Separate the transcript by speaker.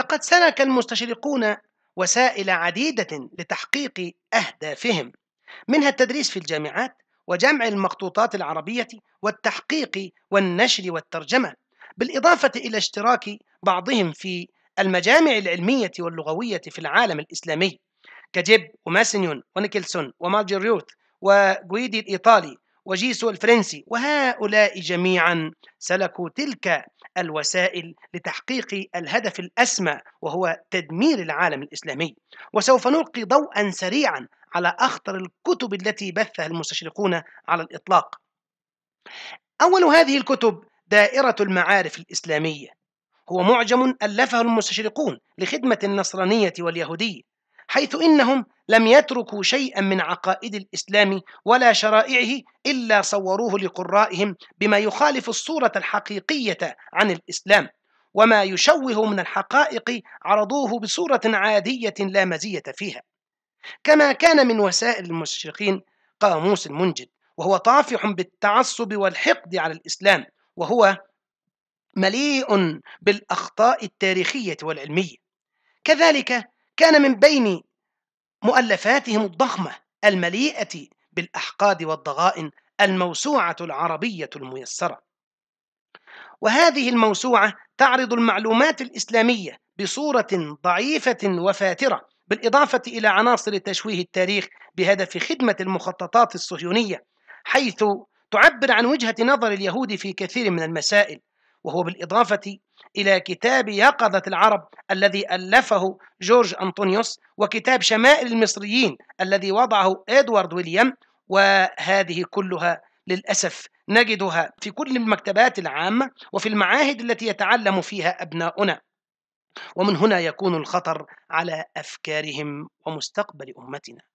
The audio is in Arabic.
Speaker 1: لقد سلك المستشرقون وسائل عديدة لتحقيق أهدافهم منها التدريس في الجامعات وجمع المخطوطات العربية والتحقيق والنشر والترجمة بالإضافة إلى اشتراك بعضهم في المجامع العلمية واللغوية في العالم الإسلامي كجيب وماسنيون ونيكلسون ومالجريوث وغويدي الإيطالي وجيسو الفرنسي. وهؤلاء جميعا سلكوا تلك الوسائل لتحقيق الهدف الأسمى وهو تدمير العالم الإسلامي. وسوف نلقي ضوءا سريعا على أخطر الكتب التي بثها المستشرقون على الإطلاق. أول هذه الكتب دائرة المعارف الإسلامية. هو معجم ألفه المستشرقون لخدمة النصرانية واليهودية. حيث إنهم لم يتركوا شيئا من عقائد الإسلام ولا شرائعه إلا صوروه لقرائهم بما يخالف الصورة الحقيقية عن الإسلام وما يشوه من الحقائق عرضوه بصورة عادية لا مزية فيها. كما كان من وسائل المستشرقين قاموس المنجد وهو طافح بالتعصب والحقد على الإسلام وهو مليء بالأخطاء التاريخية والعلمية. كذلك كان من بين مؤلفاتهم الضخمة المليئة بالأحقاد والضغائن الموسوعة العربية الميسرة. وهذه الموسوعة تعرض المعلومات الإسلامية بصورة ضعيفة وفاترة بالإضافة إلى عناصر تشويه التاريخ بهدف خدمة المخططات الصهيونية حيث تعبر عن وجهة نظر اليهود في كثير من المسائل وهو بالإضافة إلى كتاب يقظة العرب الذي ألفه جورج أنطونيوس وكتاب شمائل المصريين الذي وضعه إدوارد ويليام وهذه كلها للأسف نجدها في كل المكتبات العامة وفي المعاهد التي يتعلم فيها أبناؤنا. ومن هنا يكون الخطر على أفكارهم ومستقبل أمتنا.